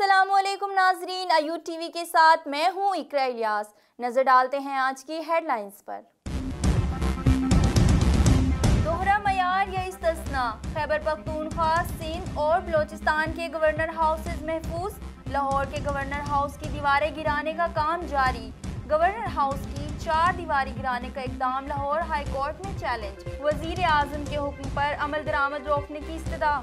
السلام علیکم ناظرین ایو ٹی وی کے ساتھ میں ہوں اکرا الیاس۔ نظر ڈالتے ہیں آج کی ہیڈ لائنز پر۔ دوہرا معیار یا استثناء۔ خیبر پختونخوا، سندھ اور بلوچستان کے گورنر ہاؤسز محفوظ۔ لاہور کے گورنر ہاؤس کی دیواریں گرانے کا کام جاری۔ گورنر ہاؤس کی چار دیواری گرانے کا اقدام۔ لاہور ہائی کورٹ میں چیلنج۔ وزیر اعظم کے حکم پر عمل درآمد روکنے کی استدا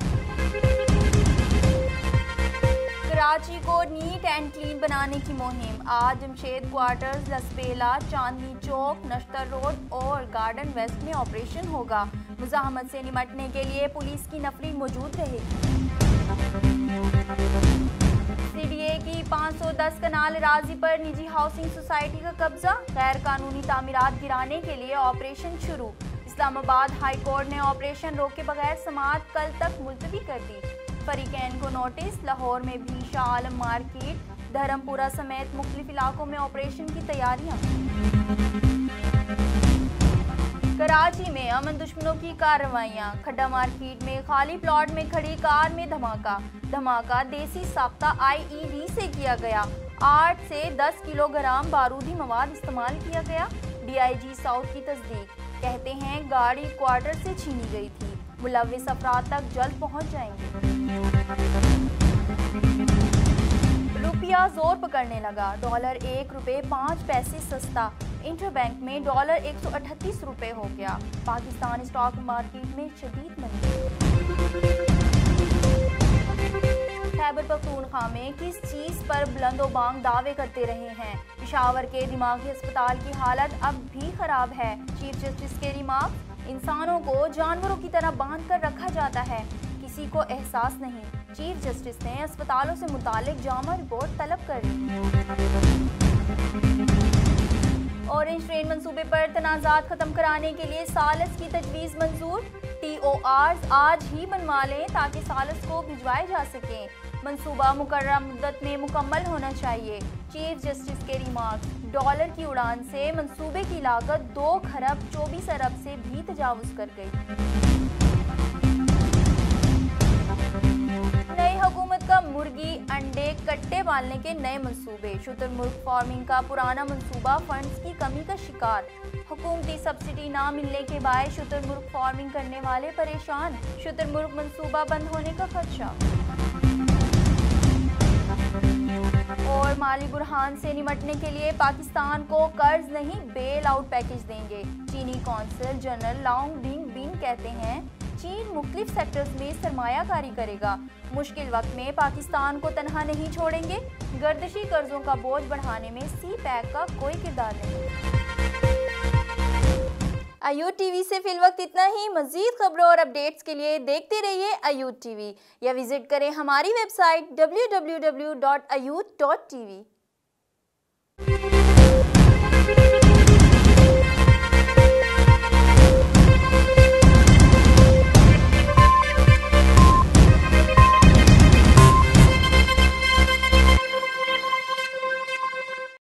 کراچی کو نیٹ اینڈ کلین بنانے کی مہم۔ آج جمشید کوارٹرز لسپیلا چاندنی چوک، نشتر روڈ اور گارڈن ویسٹ میں آپریشن ہوگا۔ مزاحمت سے نمٹنے کے لیے پولیس کی نفری موجود رہے۔ سی ڈی اے کی پانچ سو دس کنال اراضی پر نجی ہاؤسنگ سوسائٹی کا قبضہ۔ غیر قانونی تعمیرات گرانے کے لیے آپریشن شروع۔ اسلام آباد ہائی کورٹ نے آپریشن روکے بغیر سماعت کل تک ملتوی کر دی۔ فریقین کو نوٹس لاہور میں بھی شاہ عالم مارکیٹ دھرم پورہ سمیت مختلف علاقوں میں آپریشن کی تیاریاں۔ کراچی میں امن دشمنوں کی کارروائیاں کھڈا مارکیٹ میں خالی پلاٹ میں کھڑی کار میں دھماکہ۔ دھماکہ دیسی ساختہ آئی ای ڈی سے کیا گیا۔ آٹھ سے دس کلو گرام بارودی مواد استعمال کیا گیا۔ ڈی آئی جی ساؤتھ کی تصدیق۔ کہتے ہیں گاڑی کوارٹر سے چھینی گئی تھی۔ ملوث افراد تک جلد پہنچ جائیں گے۔ روپیہ زور پکڑنے لگا۔ ڈالر ایک روپے پانچ پیسے سستا۔ انٹر بینک میں ڈالر ایک سو اٹھتیس روپے ہو گیا۔ پاکستان اسٹاک مارکیٹ میں شدید مندی خیبر پختونخوا میں کس چیز پر بلند و بانگ دعوے کرتے رہے ہیں؟ پشاور کے دماغی اسپتال کی حالت اب بھی خراب ہے۔ چیف جسٹس کے ریمارک انسانوں کو جانوروں کی طرح باندھ کر رکھا جاتا ہے۔ کسی کو احساس نہیں۔ چیف جسٹس نے اسپتالوں سے متعلق جامع رپورٹ طلب کر اورنج ٹرین منصوبے پر تنازعات ختم کرانے کے لیے سالس کی تجویز منظور۔ ٹی او آرز آج ہی بنوا لیں تاکہ سالس کو بھجوائے جا سکیں۔ منصوبہ مقررہ مدت میں مکمل ہونا چاہیے۔ چیف جسٹس کے ریمارک۔ ڈالر کی اڑان سے منصوبے کی لاگت دو کھرب چوبیس ارب سے بھی تجاوز کر گئی۔ نئی حکومت کا مرغی انڈے کٹے پالنے کے نئے منصوبے۔ شتر مرغ فارمنگ کا پرانا منصوبہ فنڈز کی کمی کا شکار۔ حکومتی سبسڈی نہ ملنے کے باعث شتر مرغ فارمنگ کرنے والے پریشان۔ شتر مرغ منصوبہ بند ہونے کا خدشہ۔ اور مالی برہان سے نمٹنے کے لیے پاکستان کو قرض نہیں، بیل آؤٹ پیکج دیں گے۔ چینی consul general Long Bing Bin کہتے ہیں، چین مختلف سیکٹرز میں سرمایہ کاری کرے گا۔ مشکل وقت میں پاکستان کو تنہا نہیں چھوڑیں گے۔ گردشی قرضوں کا بوجھ بڑھانے میں سی پیک کا کوئی کردار نہیں۔ ایو ٹی وی سے فی الوقت اتنا ہی مزید خبروں اور اپڈیٹس کے لیے دیکھتے رہیے ایو ٹی وی یا وزٹ کریں ہماری ویب سائٹ ڈبلیو